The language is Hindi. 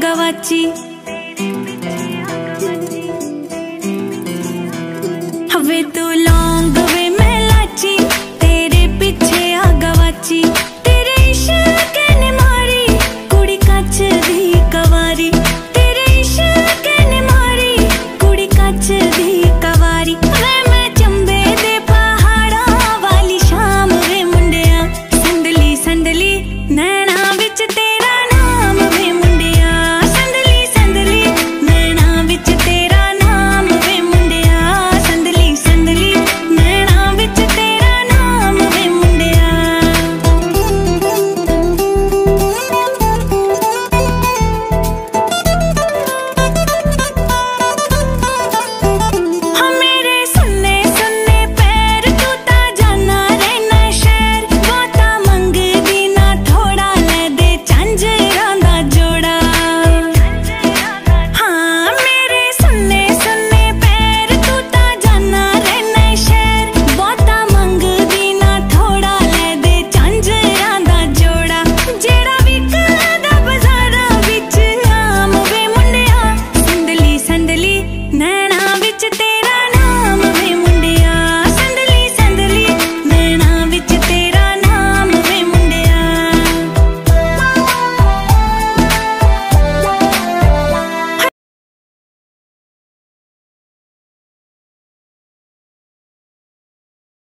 गवाची हवे तो लौंग वे मैं लाची तेरे पीछे आ गवाची तेरे इश्क ने मारी कुड़ी कच दी कवारी तेरे इश्क ने मारी कुड़ी कच दी